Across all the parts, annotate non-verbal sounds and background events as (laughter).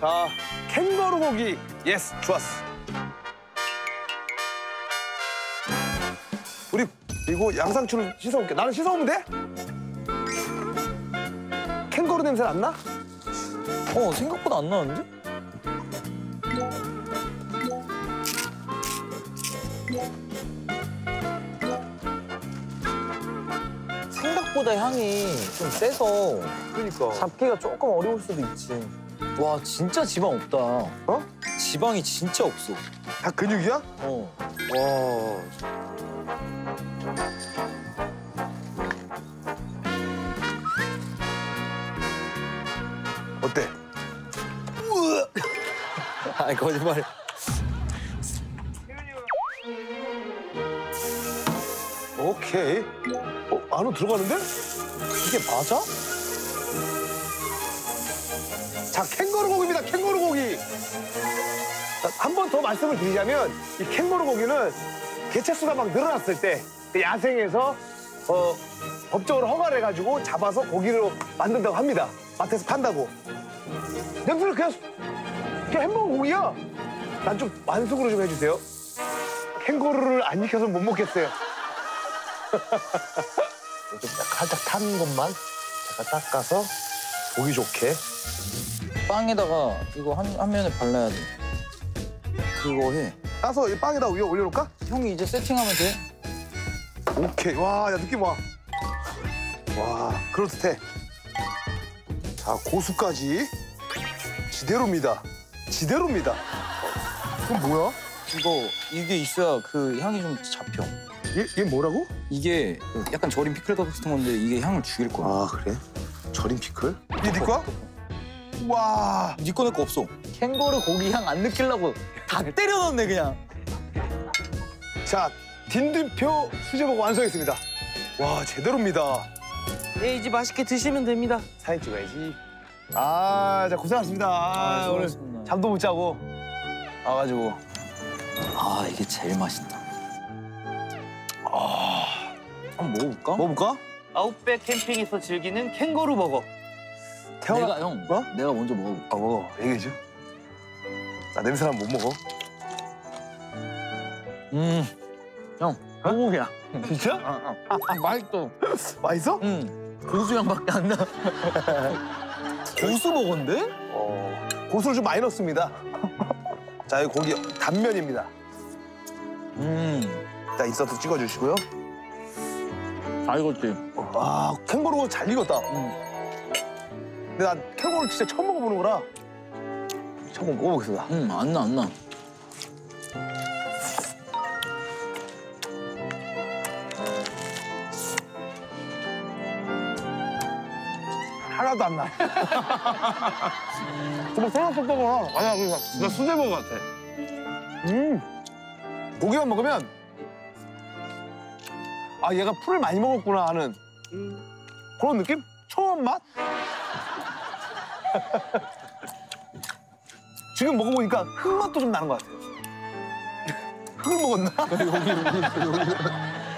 자, 캥거루 고기. yes, 좋았어. 우리 이거 양상추를 씻어올게. 나는 씻어오면 돼? 캥거루 냄새 안 나? 어 생각보다 안 나는데? 생각보다 향이 좀 세서 그러니까. 잡기가 조금 어려울 수도 있지. 와 진짜 지방 없다. 어? 지방이 진짜 없어. 다 근육이야? 어. 와. 어때? (laughs) 아니 거짓말. 오케이. 어, 안으로 들어가는데? 이게 맞아? 자, 캥거루 고기입니다, 캥거루 고기. 한 번 더 말씀을 드리자면, 이 캥거루 고기는 개체수가 막 늘어났을 때, 그 야생에서, 어, 법적으로 허가를 해가지고 잡아서 고기로 만든다고 합니다. 마트에서 판다고. 냄새는 그냥, 그냥 햄버거 고기야. 난 좀 완숙으로 좀 해주세요. 캥거루를 안 익혀서 못 먹겠어요. (laughs) 좀 살짝 탄 것만 잠깐 닦아서 보기 좋게. 빵에다가 이거 한, 한 면에 발라야 돼. 그거 해. 따서 이 빵에다 위에 올려놓을까? 형이 이제 세팅하면 돼. 오케이. 와, 야, 느낌 와. 와, 그럴듯해. 자, 고수까지. 지대로입니다. 지대로입니다. 그럼 뭐야? 이거 이게 있어야 그 향이 좀 잡혀. 얘, 얘 뭐라고? 이게 약간 절인 피클 같은 건데 이게 향을 죽일 거야. 아, 그래? 절인 피클? 이게 네 거야? 와. 네 꺼낼 거 없어. 캥거루 고기 향 안 느끼려고 다 (laughs) 때려 넣네 그냥. 자, 딘딘표 수제버거 완성했습니다. 와, 제대로입니다. 네, 이제 맛있게 드시면 됩니다. 사진 찍어야지. 아, 자 고생하셨습니다. 아, 오늘 수고하셨습니다. 잠도 못 자고 와가지고. 아 이게 제일 맛있다. 아 한번 먹어볼까? 먹어볼까? 아웃백 캠핑에서 즐기는 캥거루 버거. 태어나. 내가 형. 뭐? 내가 먼저 먹어볼게. 아, 먹어. 얘기해줘. 나 냄새나면 못 먹어. 음. 형 한국이야. 진짜? 아, 아, 아, 맛있어. (laughs) 맛있어? 응. 고수향밖에 안 나. 고수 먹었는데? 어, 고수를 좀 많이 넣습니다. 자, 이 고기 단면입니다. 음. 자, 인서트 찍어주시고요. 잘 익었지. 아, 캥거루 잘 익었다. 음. 근데 난 캥거루 진짜 처음 먹어보는 거라 처음 먹어보겠습니다. 음, 안 나, 안 나. 하나도 안 나. (laughs) 정말 거랑 아니야, 그냥 나 수제버거 같아. 음, 고기만 먹으면 아 얘가 풀을 많이 먹었구나 하는 그런 느낌? 초원 맛? 지금 먹어보니까 흙맛도 좀 나는 것 같아요. 흙을 먹었나?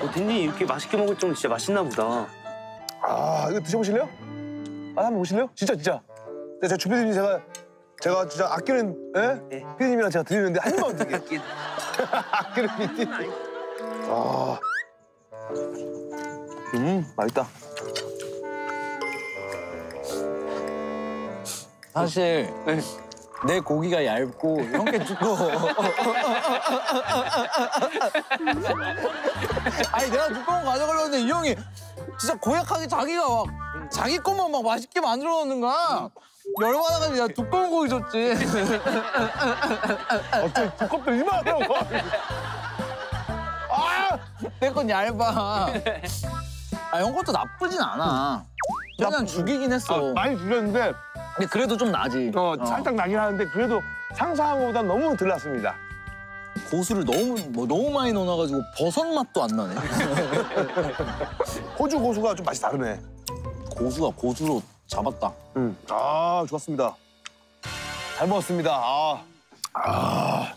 어, 딘딘이 이렇게 맛있게 먹을 정도 진짜 맛있나 보다. 아 이거 드셔보실래요? 아 한번 보실래요? 진짜 진짜. 네, 제가 주피디님 제가 제가 진짜 아끼는 예? 네. 피디님이랑 제가 드리는데 한 입만 드릴게요. (laughs) 아끼는 피디. 아, 음 맛있다. 사실 내 고기가 얇고 형께 두꺼워. (laughs) 아니 내가 두꺼운 거 가져가려고 했는데 이 형이 진짜 고약하게 자기가 막 자기 것만 막 맛있게 만들어 놓는 거야. 열받아가지고 야 두꺼운 고기 줬지. (laughs) 어째 두껍다 이만하고. 아, 내건 얇아. 아 형 것도 나쁘진 않아. 그냥 죽이긴 했어. 아, 많이 줄였는데 근데 그래도 좀 나지. 어, 어. 살짝 나긴 하는데 그래도 상상한 것보다 너무 덜 났습니다. 고수를 너무 뭐 너무 많이 넣어놔가지고 버섯 맛도 안 나네. (laughs) 호주 고수가 좀 맛이 다르네. 고수가 고수로 잡았다. 음. 아, 좋았습니다. 잘 먹었습니다. 아. 아.